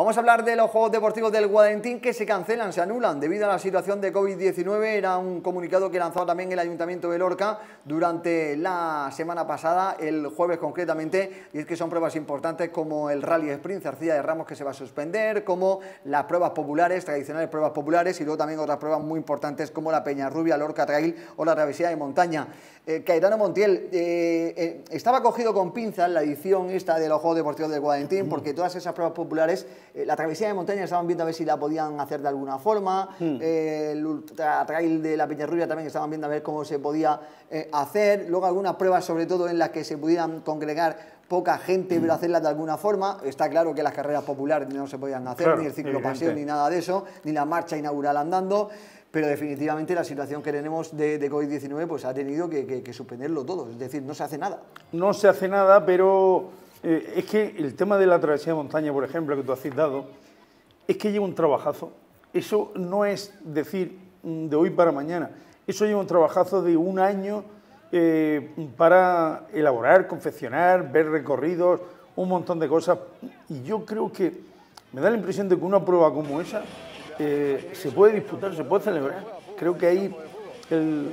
Vamos a hablar de los Juegos Deportivos del Guadentín que se cancelan, se anulan debido a la situación de COVID-19. Era un comunicado que lanzó también el Ayuntamiento de Lorca durante la semana pasada, el jueves concretamente, y es que son pruebas importantes como el Rally Sprint Arcilla de Ramos que se va a suspender, como las pruebas populares, tradicionales pruebas populares, y luego también otras pruebas muy importantes como la Peña Rubia, Lorca Trail o la Travesía de Montaña. Eh, Caetano Montiel, eh, eh, estaba cogido con pinzas la edición esta de los Juegos Deportivos del Guadentín, porque todas esas pruebas populares eh, la travesía de montaña estaban viendo a ver si la podían hacer de alguna forma. Hmm. Eh, el ultra trail de la Peñarrubia también estaban viendo a ver cómo se podía eh, hacer. Luego algunas pruebas, sobre todo en las que se pudieran congregar poca gente, pero hmm. hacerlas de alguna forma. Está claro que las carreras populares no se podían hacer, ni el ciclo paseo, ni nada de eso, ni la marcha inaugural andando pero definitivamente la situación que tenemos de, COVID-19 pues ha tenido que, que, suspenderlo todo, es decir, no se hace nada. No se hace nada, pero eh, es que el tema de la travesía de montaña, por ejemplo, que tú has citado, es que lleva un trabajazo. Eso no es decir mm, de hoy para mañana. Eso lleva un trabajazo de un año eh, para elaborar, confeccionar, ver recorridos, un montón de cosas. Y yo creo que me da la impresión de que una prueba como esa eh, se puede disputar, se puede celebrar. Creo que ahí el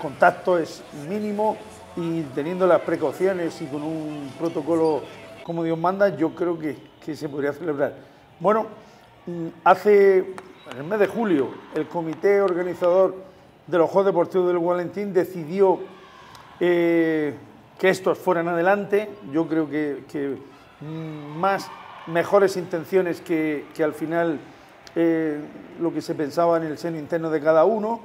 contacto es mínimo, y teniendo las precauciones y con un protocolo como Dios manda, yo creo que, que se podría celebrar. Bueno, mm, hace, el mes de julio, el comité organizador de los Juegos Deportivos del Valentín decidió eh, que estos fueran adelante. Yo creo que, que mm, más mejores intenciones que, que al final eh, lo que se pensaba en el seno interno de cada uno.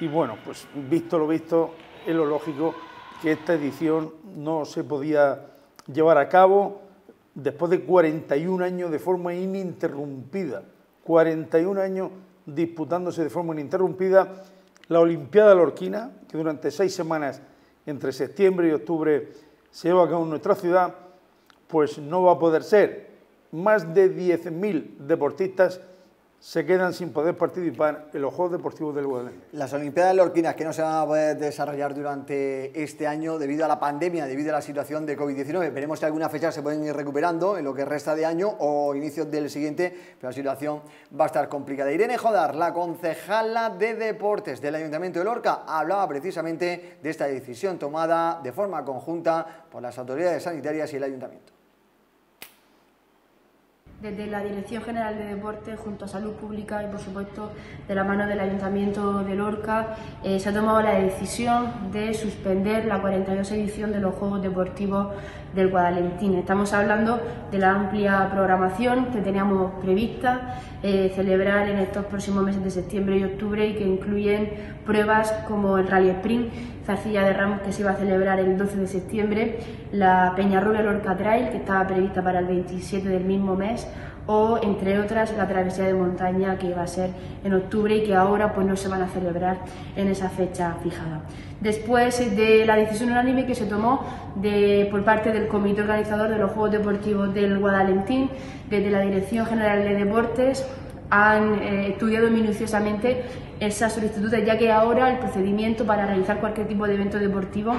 Y bueno, pues visto lo visto, es lo lógico que esta edición no se podía llevar a cabo después de 41 años de forma ininterrumpida. 41 años disputándose de forma ininterrumpida la Olimpiada Lorquina, que durante seis semanas entre septiembre y octubre se lleva a cabo en nuestra ciudad, pues no va a poder ser. Más de 10.000 deportistas se quedan sin poder participar en los Juegos Deportivos del Guadalajara. Las Olimpiadas Lorquinas que no se van a poder desarrollar durante este año debido a la pandemia, debido a la situación de COVID-19. Veremos si algunas fechas se pueden ir recuperando en lo que resta de año o inicios del siguiente, pero la situación va a estar complicada. Irene Jodar, la concejala de Deportes del Ayuntamiento de Lorca, hablaba precisamente de esta decisión tomada de forma conjunta por las autoridades sanitarias y el Ayuntamiento. Desde la Dirección General de Deportes, junto a Salud Pública y, por supuesto, de la mano del Ayuntamiento de Lorca, eh, se ha tomado la decisión de suspender la 42 edición de los Juegos Deportivos del Guadalentín. Estamos hablando de la amplia programación que teníamos prevista eh, celebrar en estos próximos meses de septiembre y octubre y que incluyen pruebas como el Rally Sprint, Zarcilla de Ramos que se iba a celebrar el 12 de septiembre, la Peñarrola Lorca Trail que estaba prevista para el 27 del mismo mes o entre otras la travesía de montaña que va a ser en octubre y que ahora pues no se van a celebrar en esa fecha fijada. Después de la decisión unánime que se tomó de, por parte del comité organizador de los Juegos Deportivos del Guadalentín, desde la Dirección General de Deportes han eh, estudiado minuciosamente esas solicitudes, ya que ahora el procedimiento para realizar cualquier tipo de evento deportivo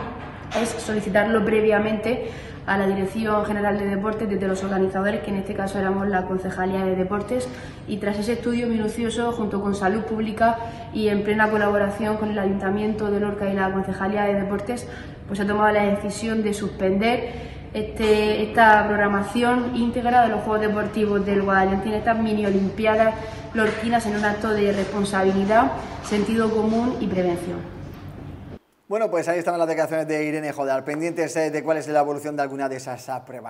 es solicitarlo previamente a la Dirección General de Deportes desde los organizadores, que en este caso éramos la Concejalía de Deportes, y tras ese estudio minucioso, junto con Salud Pública y en plena colaboración con el Ayuntamiento de Lorca y la Concejalía de Deportes, pues se ha tomado la decisión de suspender este, esta programación íntegra de los Juegos Deportivos del Guadalentín, estas mini Olimpiadas lorquinas en un acto de responsabilidad, sentido común y prevención. Bueno, pues ahí estaban las declaraciones de Irene Jodar, pendientes eh, de cuál es la evolución de alguna de esas pruebas.